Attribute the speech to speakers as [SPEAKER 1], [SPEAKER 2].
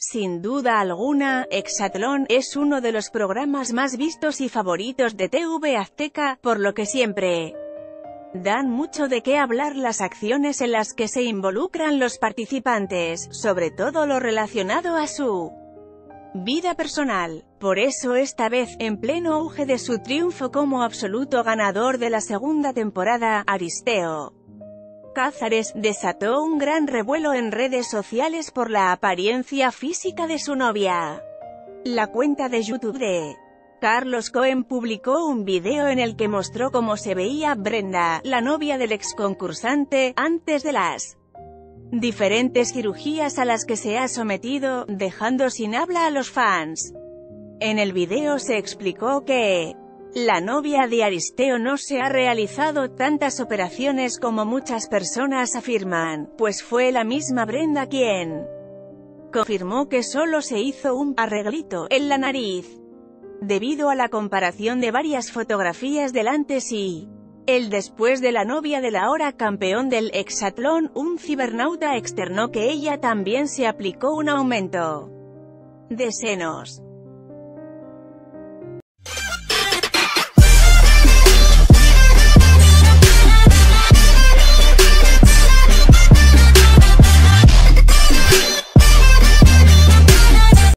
[SPEAKER 1] Sin duda alguna, Exatlón es uno de los programas más vistos y favoritos de TV Azteca, por lo que siempre dan mucho de qué hablar las acciones en las que se involucran los participantes, sobre todo lo relacionado a su vida personal. Por eso esta vez, en pleno auge de su triunfo como absoluto ganador de la segunda temporada, Aristeo Cázares, desató un gran revuelo en redes sociales por la apariencia física de su novia. La cuenta de YouTube de Carlos Cohen publicó un video en el que mostró cómo se veía Brenda, la novia del ex concursante, antes de las diferentes cirugías a las que se ha sometido, dejando sin habla a los fans. En el video se explicó que la novia de Aristeo no se ha realizado tantas operaciones como muchas personas afirman, pues fue la misma Brenda quien confirmó que solo se hizo un arreglito en la nariz. Debido a la comparación de varias fotografías del antes y el después de la novia del ahora campeón del hexatlón, un cibernauta externó que ella también se aplicó un aumento de senos.